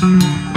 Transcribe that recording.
Mm-hmm.